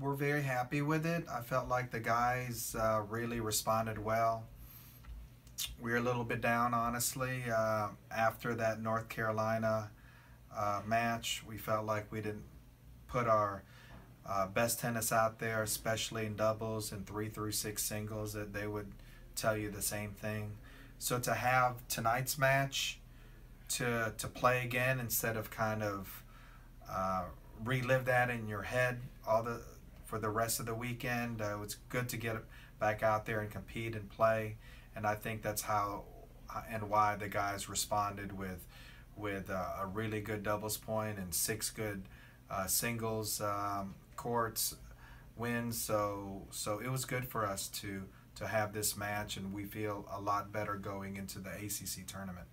we're very happy with it. I felt like the guys uh, really responded well. We were a little bit down, honestly, uh, after that North Carolina uh, match. We felt like we didn't put our uh, best tennis out there, especially in doubles and three through six singles. That they would tell you the same thing. So to have tonight's match to to play again instead of kind of uh, relive that in your head all the for the rest of the weekend. Uh, it was good to get back out there and compete and play, and I think that's how and why the guys responded with with uh, a really good doubles point and six good uh, singles um, courts wins. So so it was good for us to to have this match, and we feel a lot better going into the ACC tournament.